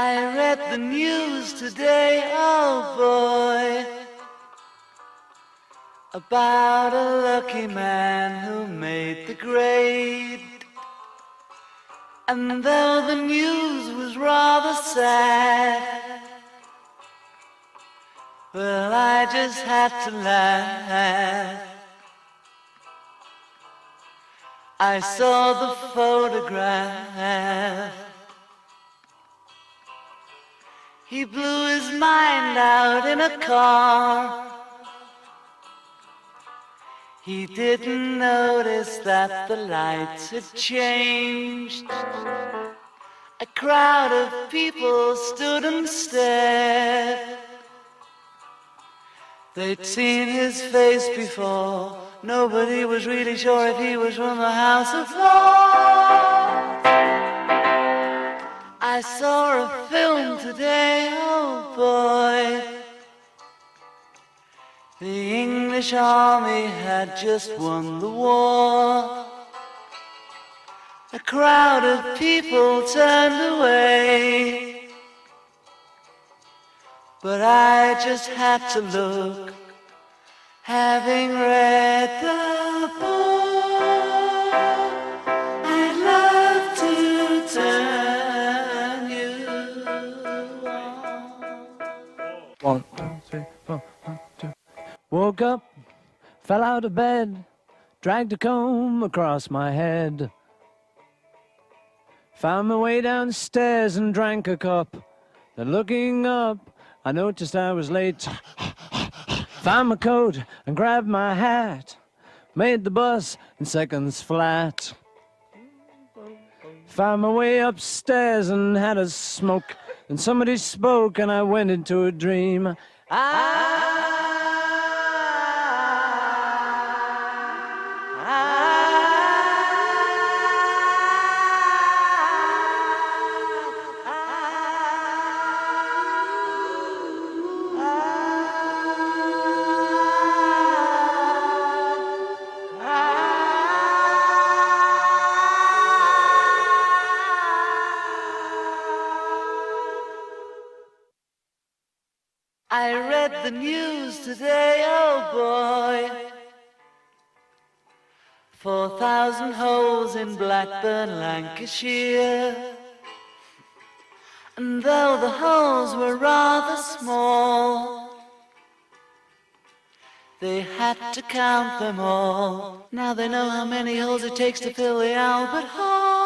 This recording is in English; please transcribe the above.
I read the news today, oh boy, about a lucky man who made the grade. And though the news was rather sad, well, I just had to laugh. I saw the photograph. He blew his mind out in a car. He didn't notice that the lights had changed. A crowd of people stood and stared. They'd seen his face before. Nobody was really sure if he was from the House of Lords. I saw a film today, oh boy. The English army had just won the war. A crowd of people turned away. But I just had to look, having read the book. Woke up, fell out of bed, dragged a comb across my head. Found my way downstairs and drank a cup. Then looking up, I noticed I was late. Found my coat and grabbed my hat. Made the bus in seconds flat. Found my way upstairs and had a smoke. And somebody spoke and I went into a dream. Read the news today, oh, oh boy. Four thousand holes in Blackburn, Lancashire. And though the holes were rather small, they had to count them all. Now they know how many holes it takes to fill the Albert Hall.